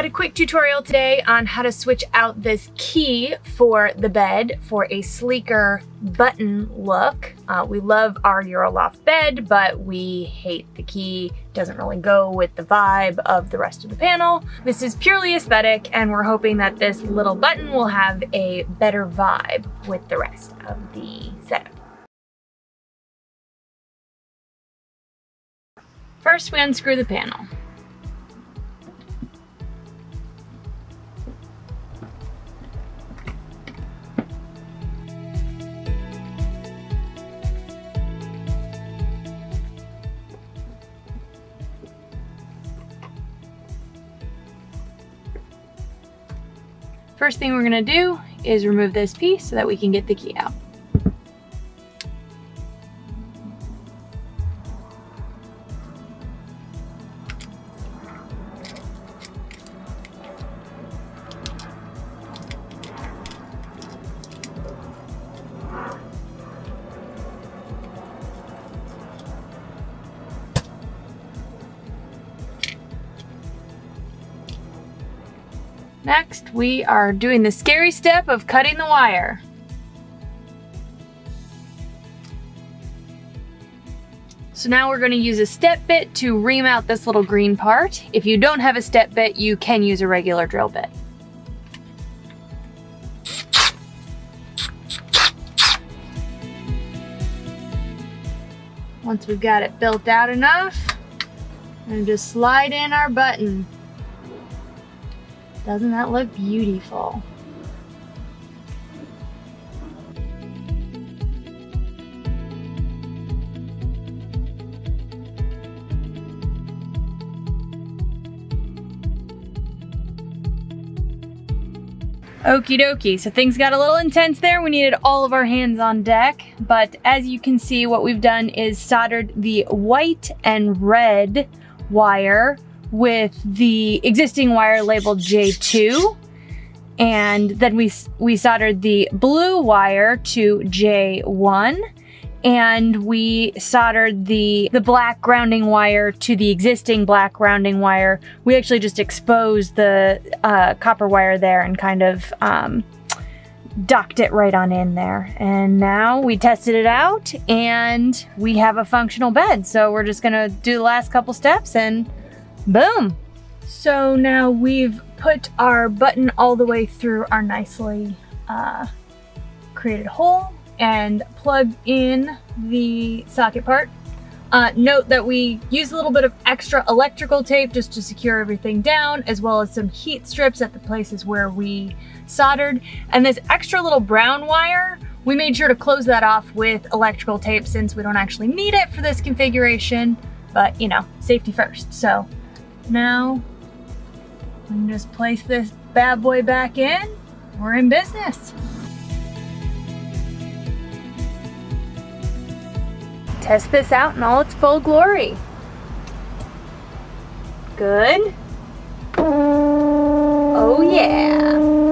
Got a quick tutorial today on how to switch out this key for the bed for a sleeker button look. Uh, we love our Euroloft bed, but we hate the key. Doesn't really go with the vibe of the rest of the panel. This is purely aesthetic, and we're hoping that this little button will have a better vibe with the rest of the setup. First, we unscrew the panel. First thing we're gonna do is remove this piece so that we can get the key out. Next, we are doing the scary step of cutting the wire. So now we're going to use a step bit to ream out this little green part. If you don't have a step bit, you can use a regular drill bit. Once we've got it built out enough, and just slide in our button. Doesn't that look beautiful? Okie dokie, so things got a little intense there. We needed all of our hands on deck, but as you can see, what we've done is soldered the white and red wire with the existing wire labeled J2. And then we, we soldered the blue wire to J1 and we soldered the, the black grounding wire to the existing black grounding wire. We actually just exposed the uh, copper wire there and kind of um, ducked it right on in there. And now we tested it out and we have a functional bed. So we're just gonna do the last couple steps and Boom. So now we've put our button all the way through our nicely uh, created hole and plugged in the socket part. Uh, note that we use a little bit of extra electrical tape just to secure everything down, as well as some heat shrinks at the places where we soldered. And this extra little brown wire, we made sure to close that off with electrical tape since we don't actually need it for this configuration, but you know, safety first. So now, we can just place this bad boy back in. We're in business. Test this out in all its full glory. Good. Oh yeah.